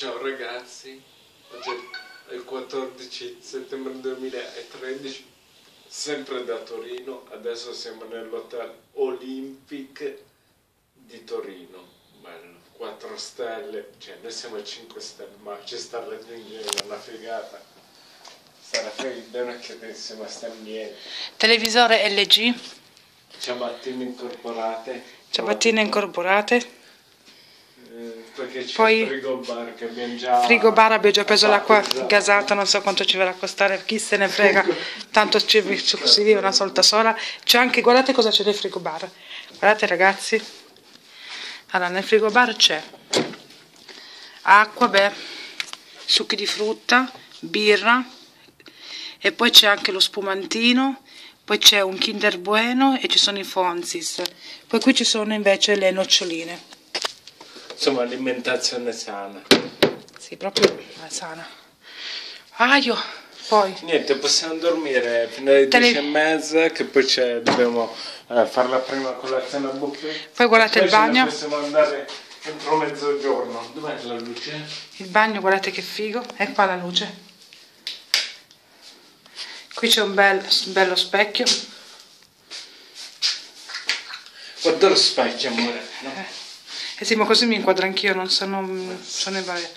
Ciao ragazzi, oggi è il 14 settembre 2013, sempre da Torino, adesso siamo nell'hotel Olympic di Torino, bello, 4 stelle, cioè noi siamo a 5 stelle, ma ci sta la è una figata, sarà freddo, non che siamo a stammiere. Televisore LG, Ciabattine incorporate. ciabattine incorporate, perché c'è Poi- frigo bar che abbiamo già abbiamo preso l'acqua gasata, non so quanto ci verrà a costare, chi se ne frega, tanto ci, si vive una volta sola. C'è anche, guardate cosa c'è nel frigo bar, guardate ragazzi, allora nel frigo bar c'è acqua, beh, succhi di frutta, birra e poi c'è anche lo spumantino, poi c'è un Kinder Bueno e ci sono i Fonzis, poi qui ci sono invece le noccioline. Insomma alimentazione sana. Sì, proprio è sana. Aio, poi Niente, possiamo dormire fino alle Tele- 10 e mezza che poi c'è, dobbiamo eh, fare la prima colazione a buffet. Poi guardate Poi il bagno. Possiamo andare entro mezzogiorno. Dov'è la luce? il bagno, guardate che figo. E qua la luce. Qui c'è un bel, bello specchio. Guarda lo specchio, amore. No? Eh sì, ma così mi inquadro anch'io, non sono, sono varie.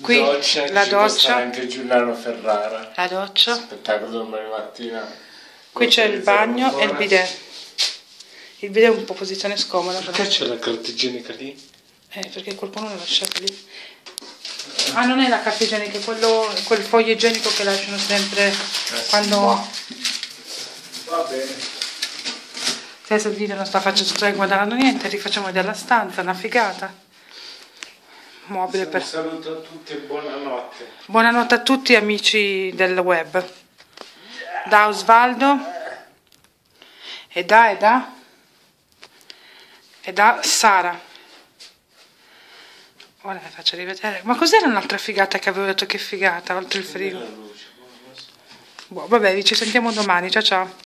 Qui Doccia, la doccia, anche Giuliano Ferrara. la doccia. Spettacolo domani mattina. Qui c'è il bagno e il bidet. Il bidet è un po' posizione scomoda. Perché c'è la carta igienica lì? Eh, perché qualcuno l'ha lasciato lì. Ah, non è la carta igienica, è quello, quel foglio igienico che lasciano sempre quando... Va bene. Se il video non sta facendo guardando niente, rifacciamo vedere la stanza, una figata. Mobile Un per... saluto a tutti e buonanotte. Buonanotte a tutti amici del web. Da Osvaldo e da e da e da Sara. Ora vi faccio rivedere. Ma cos'era un'altra figata che avevo detto che figata oltre il frigo? Boh, vabbè, ci sentiamo domani. Ciao ciao.